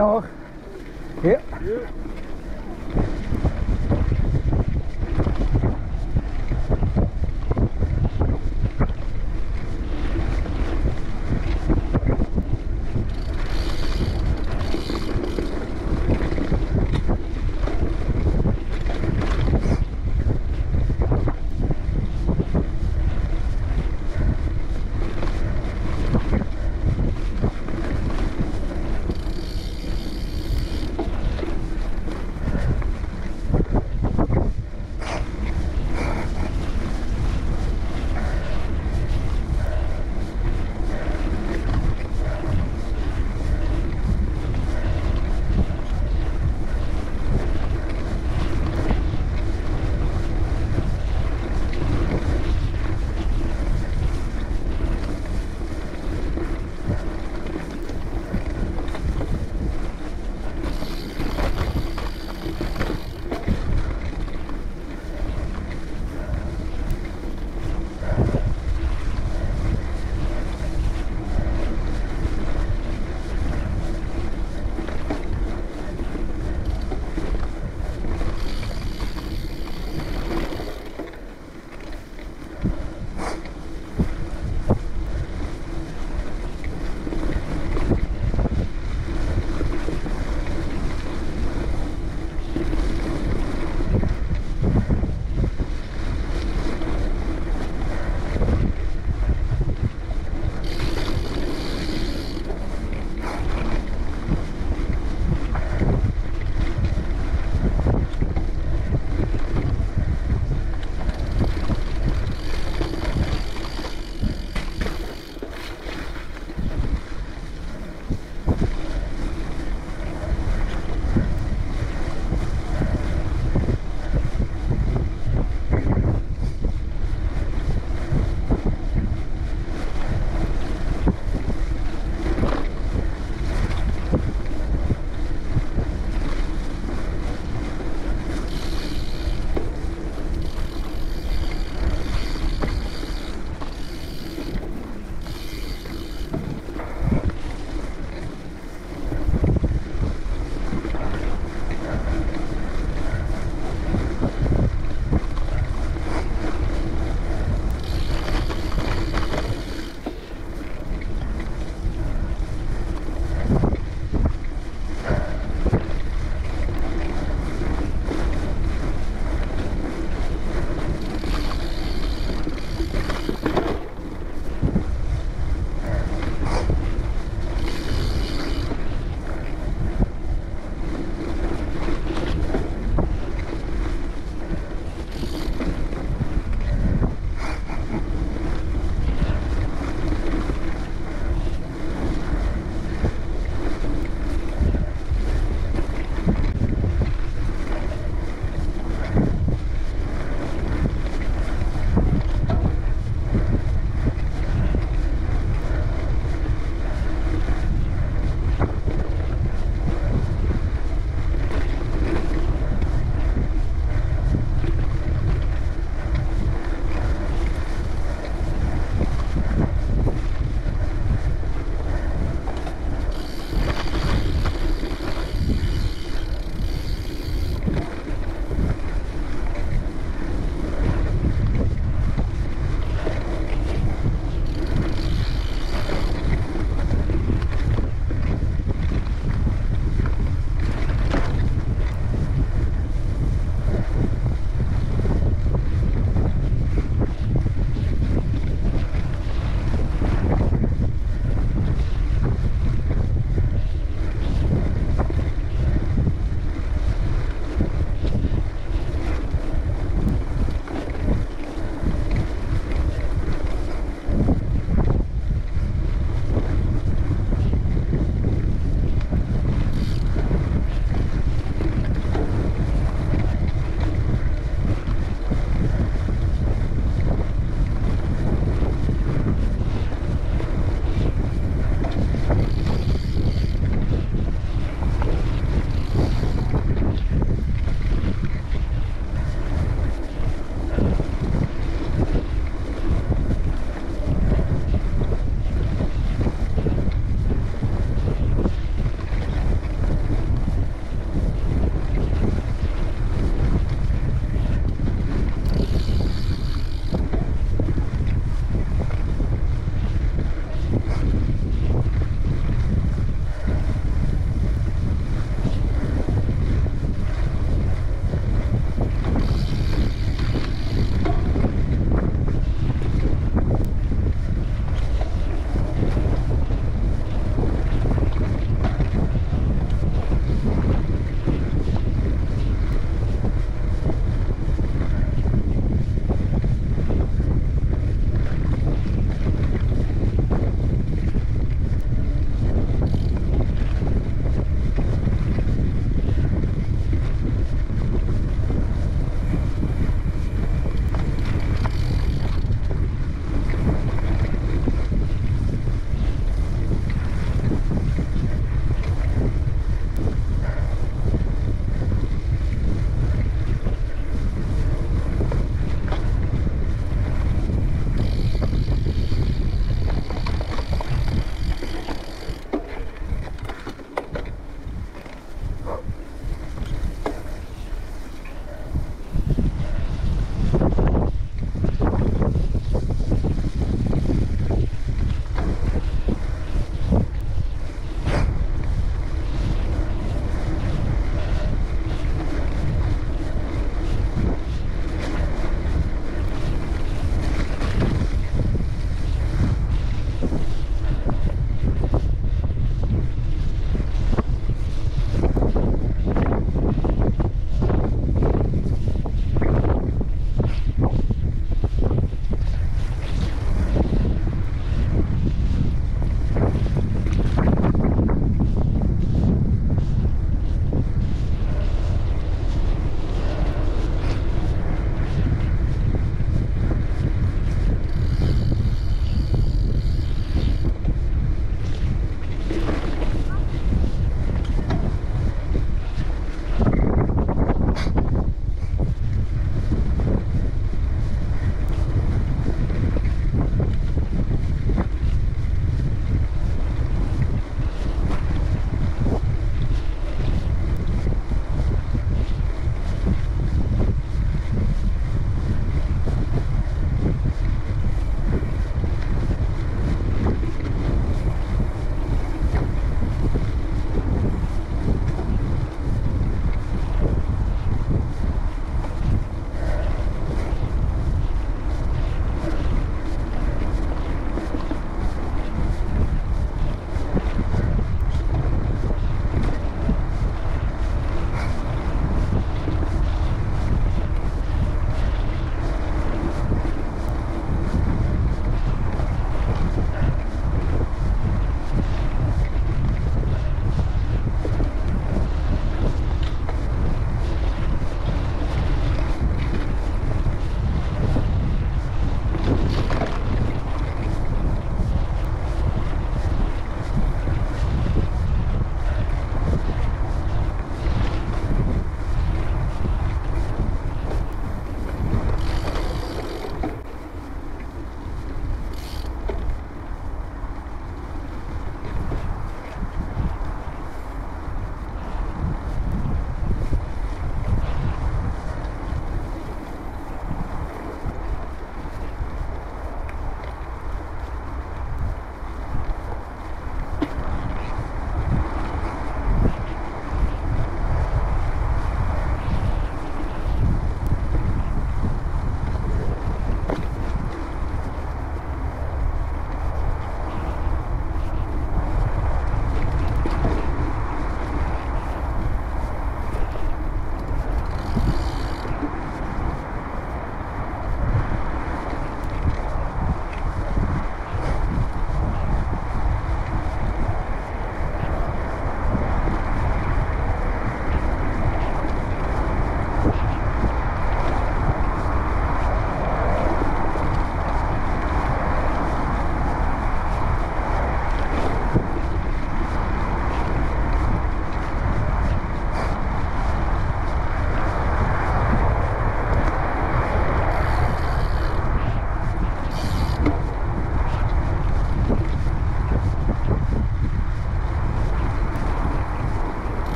yeah ja.